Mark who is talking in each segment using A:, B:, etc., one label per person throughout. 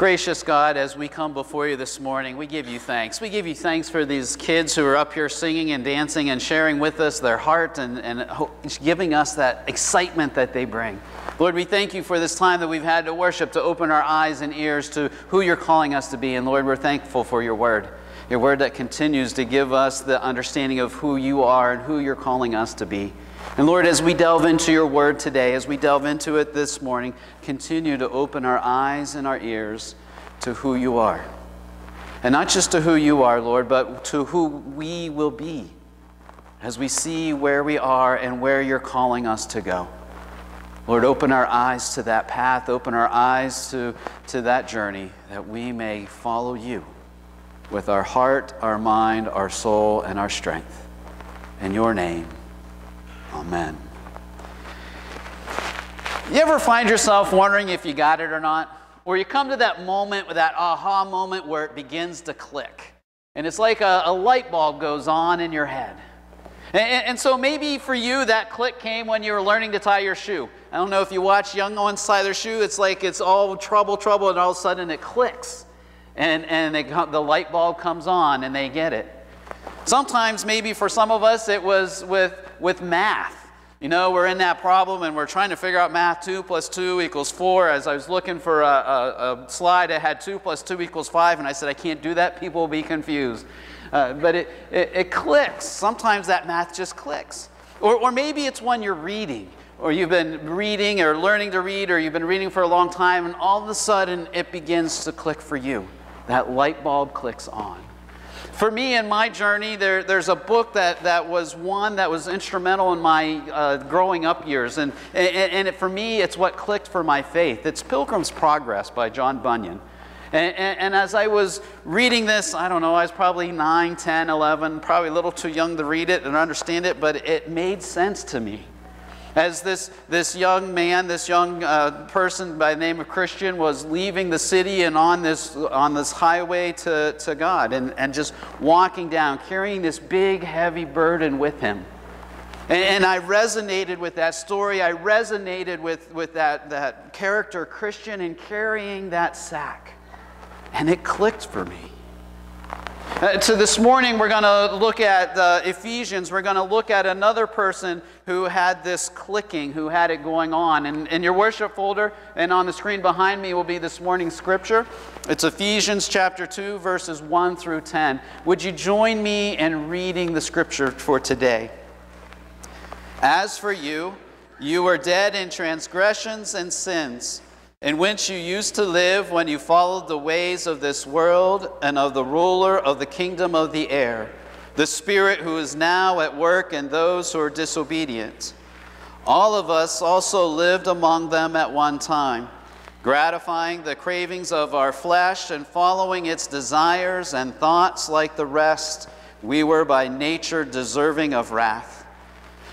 A: Gracious God, as we come before you this morning, we give you thanks. We give you thanks for these kids who are up here singing and dancing and sharing with us their heart and, and giving us that excitement that they bring. Lord, we thank you for this time that we've had to worship, to open our eyes and ears to who you're calling us to be. And Lord, we're thankful for your word, your word that continues to give us the understanding of who you are and who you're calling us to be. And Lord, as we delve into your word today, as we delve into it this morning, continue to open our eyes and our ears to who you are. And not just to who you are, Lord, but to who we will be as we see where we are and where you're calling us to go. Lord, open our eyes to that path, open our eyes to, to that journey that we may follow you with our heart, our mind, our soul, and our strength. In your name, Amen. You ever find yourself wondering if you got it or not? Or you come to that moment, with that aha moment where it begins to click. And it's like a, a light bulb goes on in your head. And, and, so maybe for you that click came when you were learning to tie your shoe. I don't know if you watch young ones tie their shoe, it's like it's all trouble, trouble, and all of a sudden it clicks. And, and the light bulb comes on and they get it. Sometimes, maybe for some of us, it was with, with math. You know, we're in that problem and we're trying to figure out math 2 plus 2 equals 4. As I was looking for a, a, a slide that had 2 plus 2 equals 5, and I said, I can't do that, people will be confused. Uh, but it, it, it, clicks. Sometimes that math just clicks. Or, or maybe it's one you're reading, or you've been reading or learning to read, or you've been reading for a long time, and all of a sudden it begins to click for you. That light bulb clicks on. For me in my journey, there, there's a book that, that was one that was instrumental in my uh, growing up years. And, and, and it, for me, it's what clicked for my faith. It's Pilgrim's Progress by John Bunyan. And, and, and, as I was reading this, I don't know, I was probably 9, 10, 11, probably a little too young to read it and understand it, but it made sense to me. As this, this young man, this young uh, person by the name of Christian was leaving the city and on this, on this highway to, to God and, and just walking down, carrying this big, heavy burden with him. And, and I resonated with that story. I resonated with, with that, that character, Christian, in carrying that sack. And it clicked for me. Uh, so this morning we're going to look at uh, Ephesians. We're going to look at another person who had this clicking, who had it going on. And in your worship folder and on the screen behind me will be this morning's scripture. It's Ephesians chapter 2, verses 1 through 10. Would you join me in reading the scripture for today? As for you, you were dead in transgressions and sins in which you used to live when you followed the ways of this world and of the ruler of the kingdom of the air, the Spirit who is now at work in those who are disobedient. All of us also lived among them at one time, gratifying the cravings of our flesh and following its desires and thoughts like the rest. We were by nature deserving of wrath.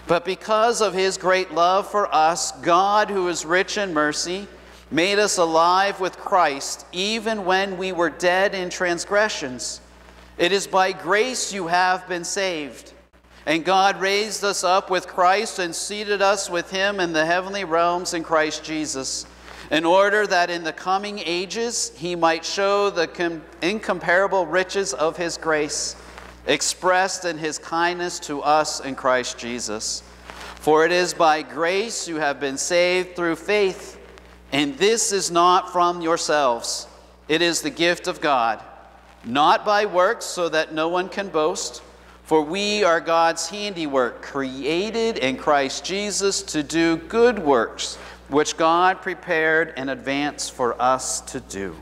A: But because of his great love for us, God, who is rich in mercy, made us alive with Christ even when we were dead in transgressions. It is by grace you have been saved. And God raised us up with Christ and seated us with him in the heavenly realms in Christ Jesus, in order that in the coming ages he might show the incomparable riches of his grace, expressed in his kindness to us in Christ Jesus. For it is by grace you have been saved through faith and this is not from yourselves, it is the gift of God, not by works, so that no one can boast. For we are God's handiwork, created in Christ Jesus to do good works, which God prepared in advance for us to do.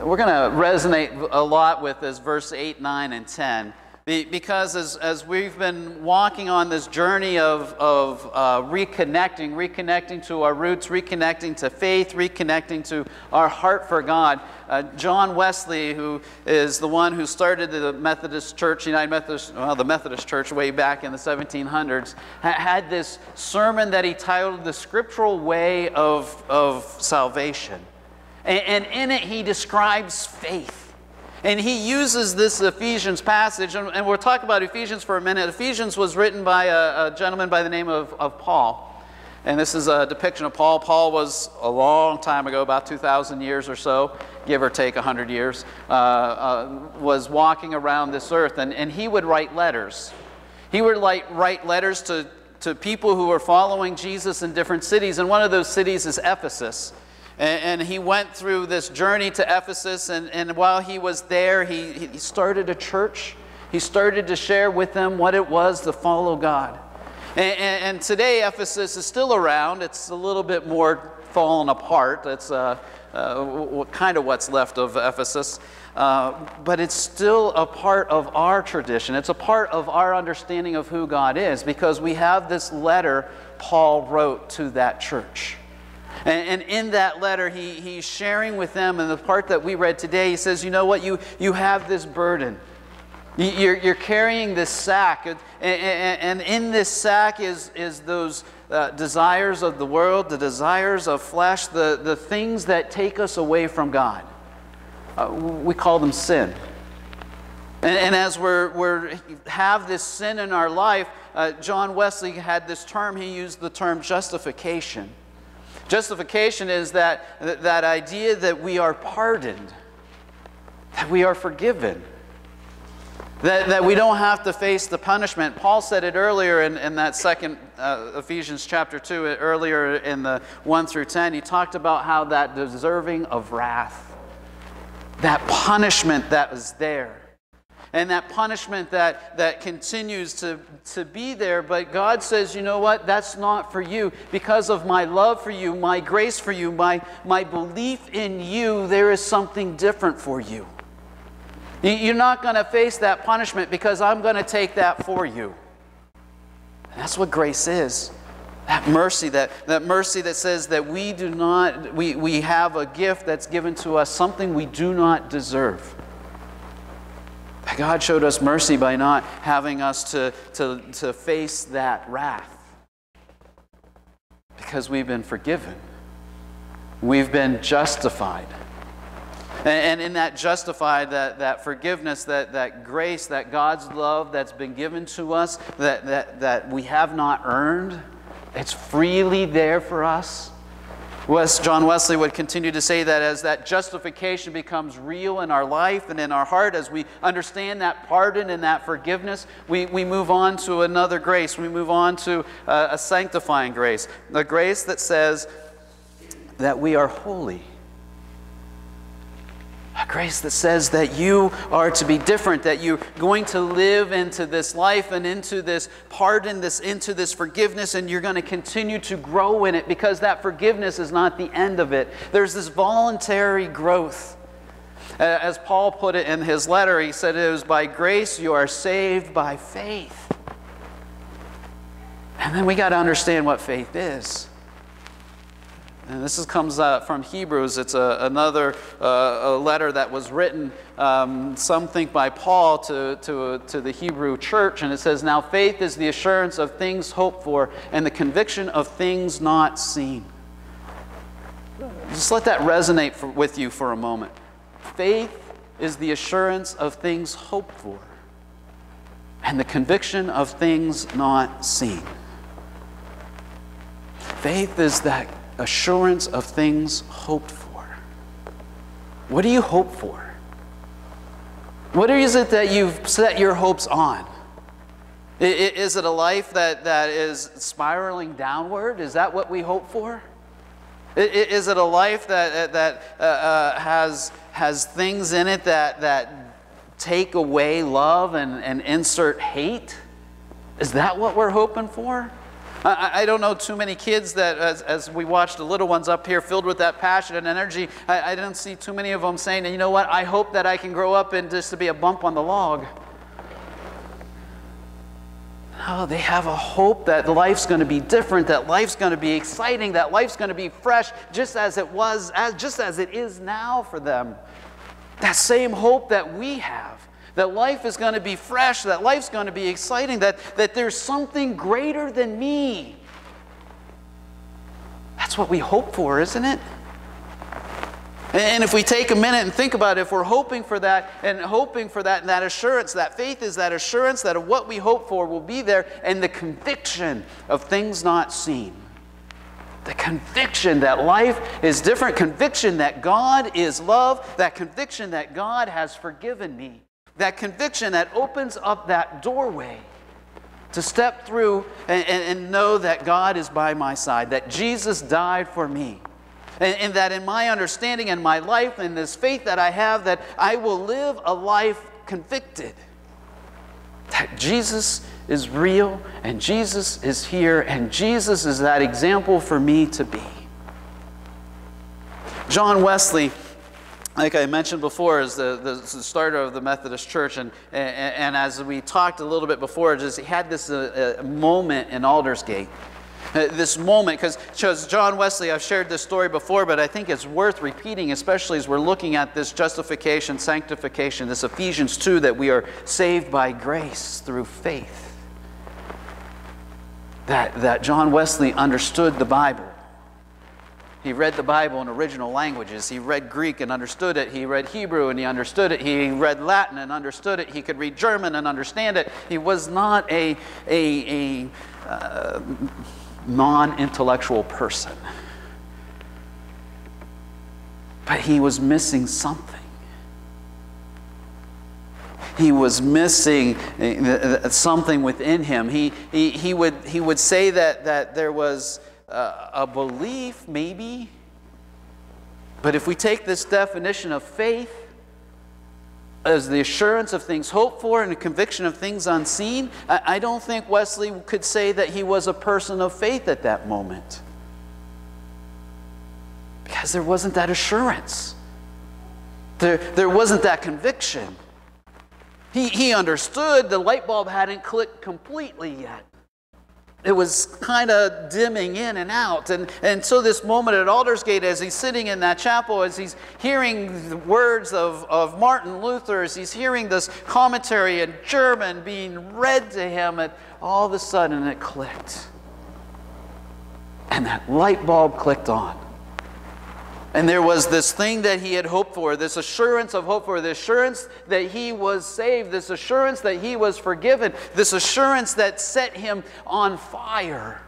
A: We're going to resonate a lot with this verse 8, 9, and 10. Because as, as we've been walking on this journey of, of uh, reconnecting, reconnecting to our roots, reconnecting to faith, reconnecting to our heart for God, uh, John Wesley, who is the one who started the Methodist Church, United Methodist, well, the Methodist Church way back in the 1700s, ha- had this sermon that he titled The Scriptural Way of, of Salvation. And, and in it, he describes faith. And he uses this Ephesians passage, and, and, we'll talk about Ephesians for a minute. Ephesians was written by a, a gentleman by the name of, of Paul. And this is a depiction of Paul. Paul was a long time ago, about 2,000 years or so, give or take 100 years, uh, uh, was walking around this earth. And, and he would write letters. He would like, write letters to, to people who were following Jesus in different cities. And one of those cities is Ephesus. And, and he went through this journey to Ephesus. And, and while he was there, he, he started a church. He started to share with them what it was to follow God. And, and, and, today, Ephesus is still around. It's a little bit more fallen apart. It's uh, uh, kind of what's left of Ephesus. Uh, but it's still a part of our tradition. It's a part of our understanding of who God is because we have this letter Paul wrote to that church. And, in that letter, he, he's sharing with them, and the part that we read today, he says, You know what? You, you have this burden. You're, you're carrying this sack, and, in this sack is, is those uh, desires of the world, the desires of flesh, the, the things that take us away from God. Uh, we call them sin. And, and as we we have this sin in our life, uh, John Wesley had this term, he used the term justification. Justification is that, that idea that we are pardoned, that we are forgiven that, that we don't have to face the punishment. Paul said it earlier in, in that second uh, Ephesians chapter 2, earlier in the 1 through 10. He talked about how that deserving of wrath, that punishment that was there, and that punishment that, that continues to, to be there. But God says, you know what? That's not for you. Because of my love for you, my grace for you, my, my belief in you, there is something different for you. You're not going to face that punishment because I'm going to take that for you. And that's what grace is. That mercy, that, that mercy that says that we do not, we, we have a gift that's given to us, something we do not deserve. God showed us mercy by not having us to, to, to face that wrath. Because we've been forgiven. We've been justified. And, in that justified, that, that forgiveness, that, that grace, that God's love that's been given to us, that, that, that we have not earned, it's freely there for us. John Wesley would continue to say that as that justification becomes real in our life and in our heart, as we understand that pardon and that forgiveness, we, we move on to another grace. We move on to a, a sanctifying grace, a grace that says that we are holy. A grace that says that you are to be different, that you're going to live into this life and into this pardon, this into this forgiveness, and you're going to continue to grow in it because that forgiveness is not the end of it. There's this voluntary growth. As Paul put it in his letter, he said, It was by grace you are saved by faith. And then we got to understand what faith is. And this is, comes uh, from Hebrews. It's a, another uh, a letter that was written, um, some think by Paul to, to, to the Hebrew church. And it says, Now faith is the assurance of things hoped for and the conviction of things not seen. Just let that resonate for, with you for a moment. Faith is the assurance of things hoped for and the conviction of things not seen. Faith is that assurance of things hoped for. What do you hope for? What is it that you've set your hopes on? Is it a life that, that is spiraling downward? Is that what we hope for? Is it a life that, that uh, uh, has, has things in it that, that take away love and, and insert hate? Is that what we're hoping for? I, I don't know too many kids that, as, as, we watched the little ones up here filled with that passion and energy, I, I didn't see too many of them saying, you know what, I hope that I can grow up and just to be a bump on the log. Oh, they have a hope that life's going to be different, that life's going to be exciting, that life's going to be fresh, just as it was, as, just as it is now for them. That same hope that we have that life is going to be fresh, that life's going to be exciting, that, that there's something greater than me. That's what we hope for, isn't it? And if we take a minute and think about it, if we're hoping for that and hoping for that, and that assurance, that faith is that assurance that what we hope for will be there and the conviction of things not seen. The conviction that life is different, conviction that God is love, that conviction that God has forgiven me, that conviction that opens up that doorway to step through and, and, and know that God is by my side, that Jesus died for me. And, and, that in my understanding and my life and this faith that I have, that I will live a life convicted. That Jesus is real and Jesus is here and Jesus is that example for me to be. John Wesley, like I mentioned before, is the, the, starter of the Methodist Church. And, and, and, as we talked a little bit before, just he had this uh, uh, moment in Aldersgate uh, this moment, because John Wesley, I've shared this story before, but I think it's worth repeating, especially as we're looking at this justification, sanctification, this Ephesians 2, that we are saved by grace through faith. That, that John Wesley understood the Bible. He read the Bible in original languages. He read Greek and understood it. He read Hebrew and he understood it. He read Latin and understood it. He could read German and understand it. He was not a, a, a uh, non intellectual person. But he was missing something. He was missing uh, something within him. He, he, he, would, he would say that, that there was Uh, a belief, maybe. But if we take this definition of faith, as the assurance of things hoped for and a conviction of things unseen, I, don't think Wesley could say that he was a person of faith at that moment. Because there wasn't that assurance, there, there wasn't that conviction. He, he understood the light bulb hadn't clicked completely yet it was kind of dimming in and out. And, and so, this moment at Aldersgate, as he's sitting in that chapel, as he's hearing the words of, of Martin Luther, as he's hearing this commentary in German being read to him, and all of a sudden it clicked. And that light bulb clicked on. And there was this thing that he had hoped for, this assurance of hope for, the assurance that he was saved, this assurance that he was forgiven, this assurance that set him on fire.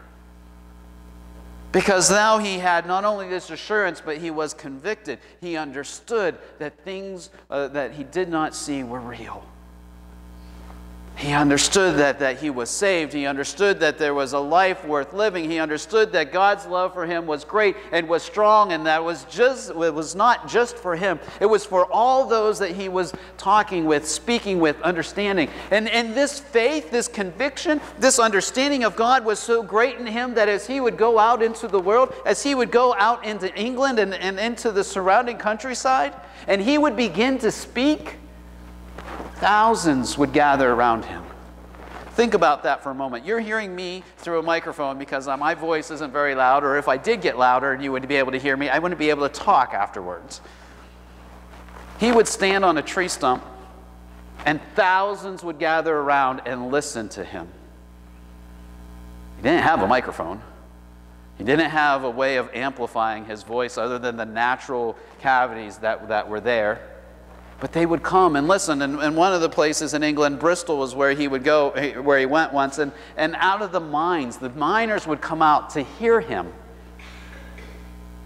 A: Because now he had not only this assurance, but he was convicted. He understood that things uh, that he did not see were real. He understood that, that he was saved. He understood that there was a life worth living. He understood that God's love for him was great and was strong, and that was just it was not just for him. It was for all those that he was talking with, speaking with, understanding. And, and this faith, this conviction, this understanding of God was so great in him that as he would go out into the world, as he would go out into England and, and into the surrounding countryside, and he would begin to speak Thousands would gather around him. Think about that for a moment. You're hearing me through a microphone because uh, my voice isn't very loud, or if I did get louder and you would be able to hear me, I wouldn't be able to talk afterwards. He would stand on a tree stump, and thousands would gather around and listen to him. He didn't have a microphone. He didn't have a way of amplifying his voice other than the natural cavities that, that were there. But they would come and listen. And, and one of the places in England, Bristol, was where he would go, where he went once. And, and out of the mines, the miners would come out to hear him.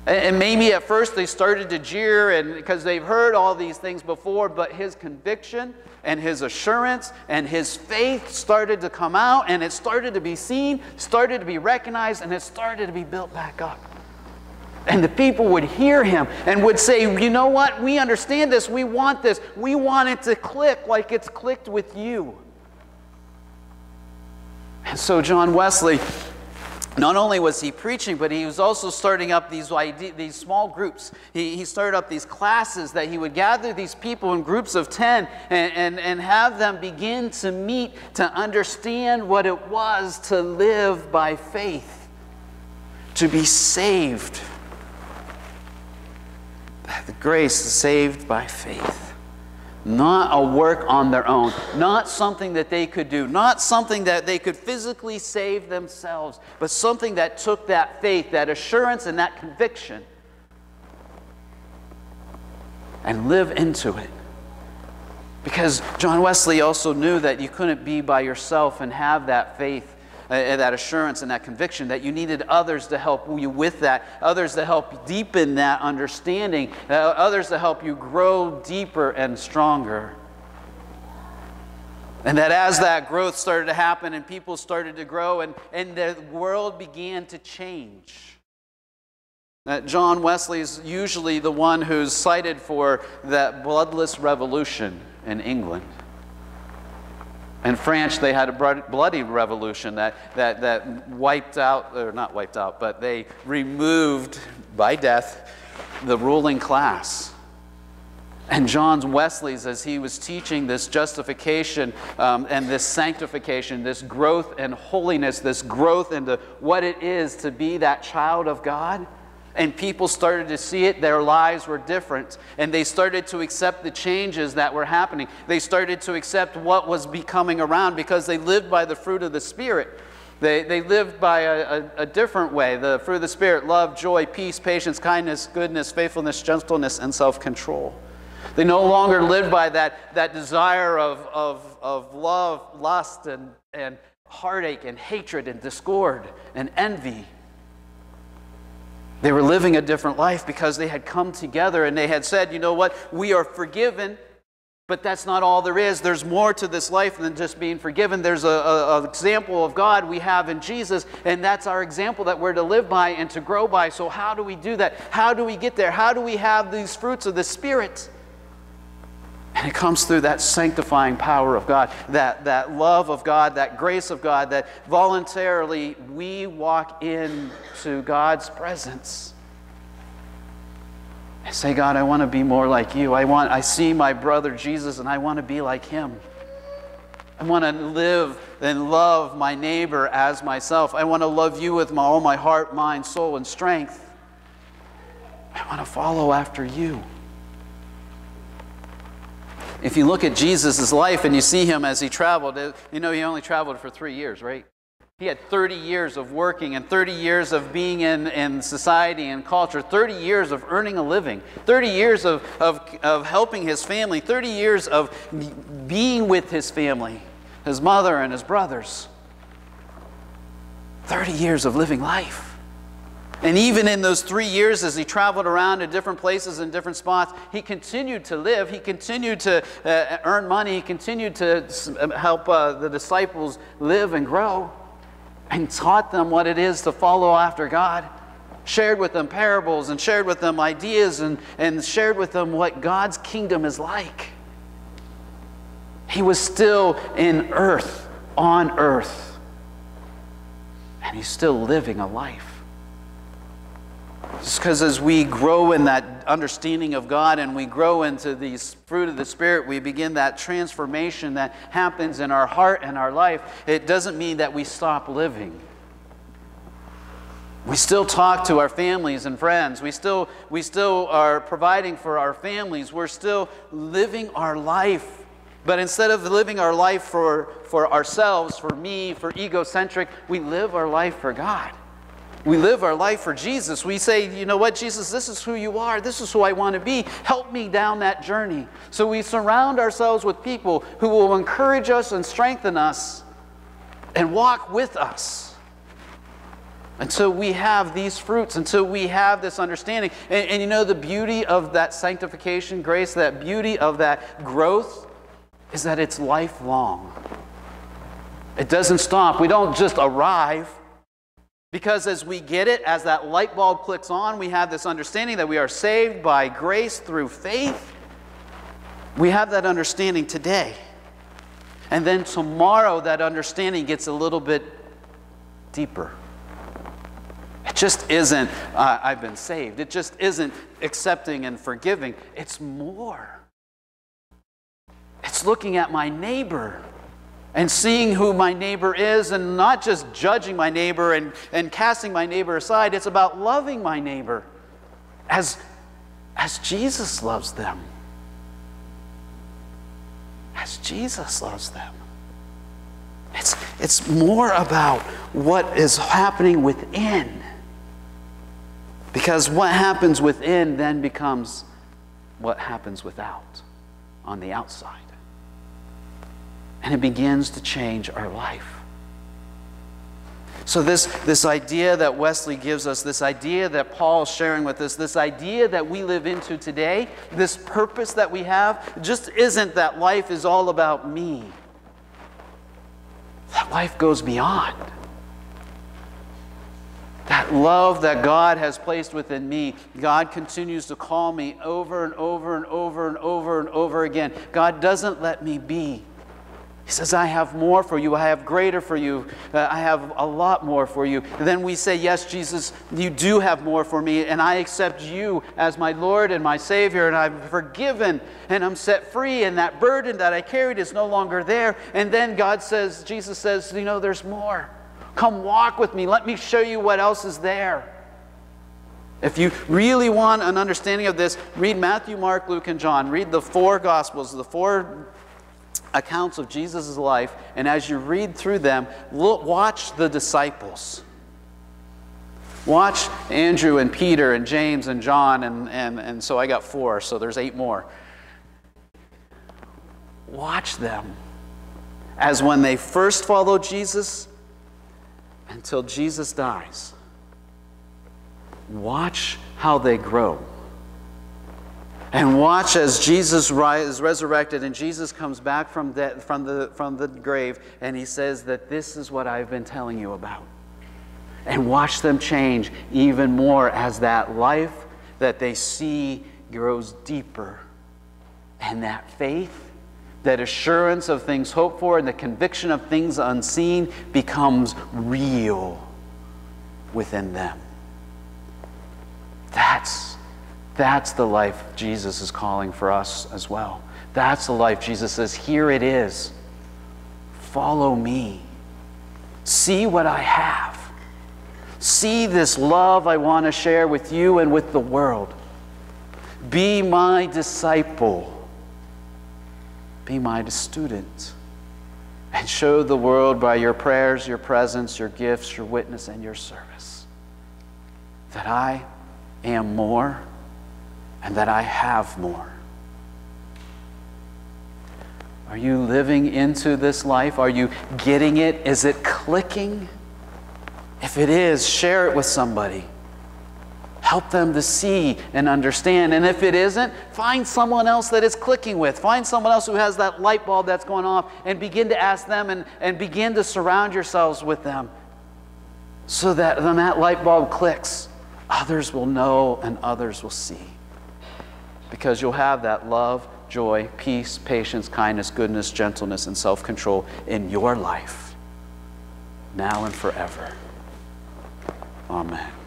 A: And maybe at first they started to jeer and because they've heard all these things before, but his conviction and his assurance and his faith started to come out and it started to be seen, started to be recognized, and it started to be built back up. And the people would hear him and would say, You know what? We understand this. We want this. We want it to click like it's clicked with you. And so, John Wesley, not only was he preaching, but he was also starting up these, these small groups. He, he started up these classes that he would gather these people in groups of 10 and, and, and have them begin to meet to understand what it was to live by faith, to be saved the grace is saved by faith. Not a work on their own, not something that they could do, not something that they could physically save themselves, but something that took that faith, that assurance, and that conviction and live into it. Because John Wesley also knew that you couldn't be by yourself and have that faith uh, that assurance and that conviction, that you needed others to help you with that, others to help deepen that understanding, uh, others to help you grow deeper and stronger. And that as that growth started to happen and people started to grow and, and the world began to change. That John Wesley is usually the one who's cited for that bloodless revolution in England. In France, they had a bloody revolution that, that, that wiped out, or not wiped out, but they removed by death the ruling class. And John Wesley's, as he was teaching this justification um, and this sanctification, this growth and holiness, this growth into what it is to be that child of God, and people started to see it, their lives were different. And they started to accept the changes that were happening. They started to accept what was becoming around because they lived by the fruit of the Spirit. They, they lived by a, a, a different way the fruit of the Spirit love, joy, peace, patience, kindness, goodness, faithfulness, gentleness, and self control. They no longer lived by that, that desire of, of, of love, lust, and, and heartache, and hatred, and discord, and envy. They were living a different life because they had come together and they had said, you know what, we are forgiven, but that's not all there is. There's more to this life than just being forgiven. There's an example of God we have in Jesus, and that's our example that we're to live by and to grow by. So, how do we do that? How do we get there? How do we have these fruits of the Spirit? And it comes through that sanctifying power of God, that, that love of God, that grace of God, that voluntarily we walk into God's presence. I say, God, I want to be more like you. I, want, I see my brother Jesus and I want to be like him. I want to live and love my neighbor as myself. I want to love you with my, all my heart, mind, soul, and strength. I want to follow after you if you look at Jesus' life and you see him as he traveled, uh, you know he only traveled for three years, right? He had 30 years of working and 30 years of being in, in society and culture, 30 years of earning a living, 30 years of, of, of helping his family, 30 years of being with his family, his mother and his brothers. 30 years of living life. And even in those three years, as he traveled around to different places and different spots, he continued to live. He continued to uh, earn money. He continued to um, help uh, the disciples live and grow and taught them what it is to follow after God. Shared with them parables and shared with them ideas and, and shared with them what God's kingdom is like. He was still in earth, on earth, and he's still living a life. Because as we grow in that understanding of God and we grow into these fruit of the Spirit, we begin that transformation that happens in our heart and our life. It doesn't mean that we stop living. We still talk to our families and friends. We still, we still are providing for our families. We're still living our life. But instead of living our life for, for ourselves, for me, for egocentric, we live our life for God we live our life for Jesus. We say, you know what, Jesus, this is who you are. This is who I want to be. Help me down that journey. So we surround ourselves with people who will encourage us and strengthen us and walk with us until we have these fruits, until we have this understanding. And, and you know, the beauty of that sanctification grace, that beauty of that growth, is that it's lifelong. It doesn't stop. We don't just arrive. Because as we get it, as that light bulb clicks on, we have this understanding that we are saved by grace through faith. We have that understanding today. And then tomorrow, that understanding gets a little bit deeper. It just isn't, uh, I've been saved. It just isn't accepting and forgiving. It's more. It's looking at my neighbor and seeing who my neighbor is and not just judging my neighbor and, and casting my neighbor aside. It's about loving my neighbor as, as Jesus loves them. As Jesus loves them. It's, it's more about what is happening within. Because what happens within then becomes what happens without on the outside and it begins to change our life. So, this, this idea that Wesley gives us, this idea that Paul is sharing with us, this idea that we live into today, this purpose that we have, just isn't that life is all about me. That life goes beyond. That love that God has placed within me, God continues to call me over and over and over and over and over again. God doesn't let me be. He says, I have more for you. I have greater for you. Uh, I have a lot more for you. And then we say, Yes, Jesus, you do have more for me, and I accept you as my Lord and my Savior, and I'm forgiven, and I'm set free, and that burden that I carried is no longer there. And then God says, Jesus says, You know, there's more. Come walk with me. Let me show you what else is there. If you really want an understanding of this, read Matthew, Mark, Luke, and John. Read the four Gospels, the four accounts of Jesus' life, and as you read through them, look, watch the disciples. Watch Andrew and Peter and James and John, and, and, and so I got four, so there's eight more. Watch them as when they first follow Jesus until Jesus dies. Watch how they grow. And watch as Jesus is resurrected and Jesus comes back from, the, from, the, from the grave and he says that this is what I've been telling you about. And watch them change even more as that life that they see grows deeper. And that faith, that assurance of things hoped for, and the conviction of things unseen becomes real within them. That's that's the life Jesus is calling for us as well. That's the life Jesus says, Here it is. Follow me. See what I have. See this love I want to share with you and with the world. Be my disciple. Be my student. And show the world by your prayers, your presence, your gifts, your witness, and your service that I am more and that I have more. Are you living into this life? Are you getting it? Is it clicking? If it is, share it with somebody. Help them to see and understand. And if it isn't, find someone else that is clicking with. Find someone else who has that light bulb that's going off and begin to ask them and, and begin to surround yourselves with them so that when that light bulb clicks, others will know and others will see because you'll have that love, joy, peace, patience, kindness, goodness, gentleness, and self control in your life now and forever. Amen.